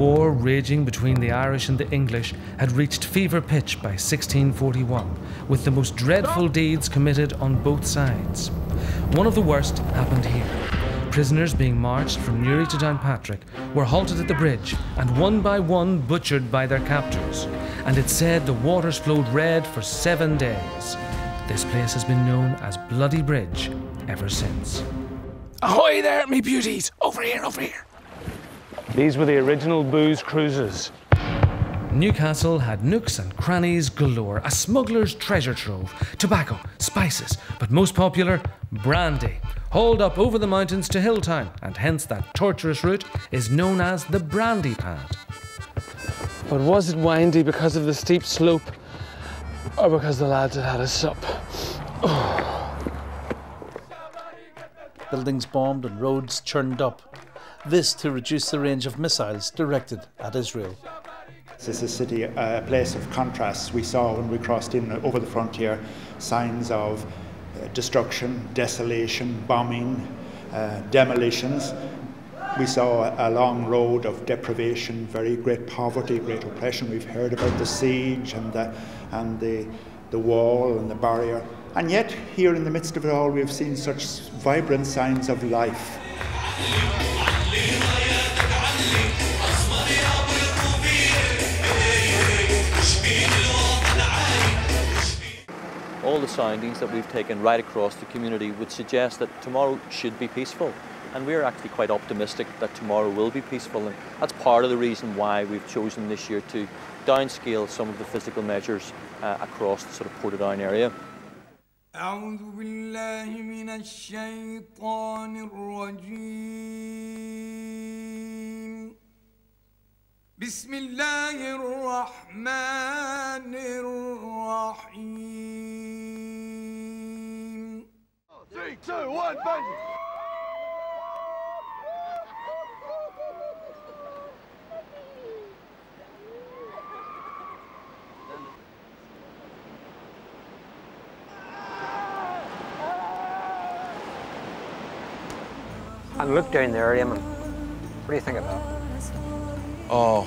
war raging between the Irish and the English had reached fever pitch by 1641, with the most dreadful deeds committed on both sides. One of the worst happened here. Prisoners being marched from Newry to Downpatrick were halted at the bridge and one by one butchered by their captors. And it said the waters flowed red for seven days. This place has been known as Bloody Bridge ever since. Ahoy there, me beauties! Over here, over here! These were the original booze cruises. Newcastle had nooks and crannies galore, a smuggler's treasure trove, tobacco, spices, but most popular, brandy, hauled up over the mountains to Hilltown, and hence that tortuous route is known as the Brandy Pad. But was it windy because of the steep slope, or because the lads had had a sup? Buildings bombed and roads churned up. This to reduce the range of missiles directed at Israel. This is a city, a place of contrasts. We saw when we crossed in over the frontier signs of uh, destruction, desolation, bombing, uh, demolitions. We saw a long road of deprivation, very great poverty, great oppression. We've heard about the siege and the, and the, the wall and the barrier. And yet, here in the midst of it all, we've seen such vibrant signs of life. All the soundings that we've taken right across the community would suggest that tomorrow should be peaceful. And we're actually quite optimistic that tomorrow will be peaceful. And that's part of the reason why we've chosen this year to downscale some of the physical measures uh, across the sort of Portadown area. أعوذ بالله من الشيطان الرجيم بسم الله الرحمن الرحيم Three, two, one, bang! And look down there, Eamon. What do you think of that? Oh,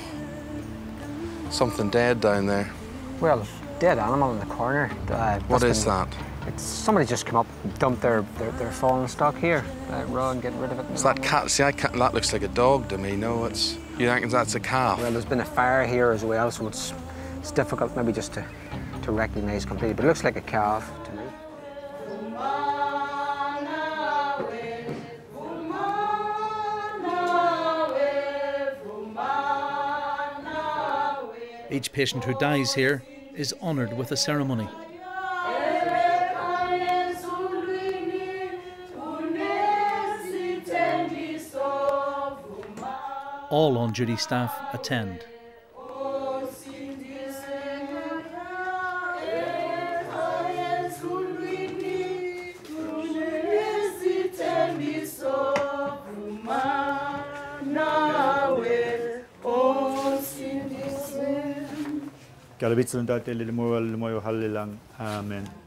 something dead down there. Well, dead animal in the corner. Uh, What is been- that? It's somebody just come up, dumped their their, their fallen stock here, uh, raw and getting rid of it. It's that cat. See, I can't, that looks like a dog to me. No, it's. You think that's a calf? Well, there's been a fire here as well, so it's it's difficult maybe just to to recognise completely. But it looks like a calf to me. Each patient who dies here is honoured with a ceremony. All on duty staff attend. Galabitzel und Dalt Elil Moel Moel Hallelang. Amen.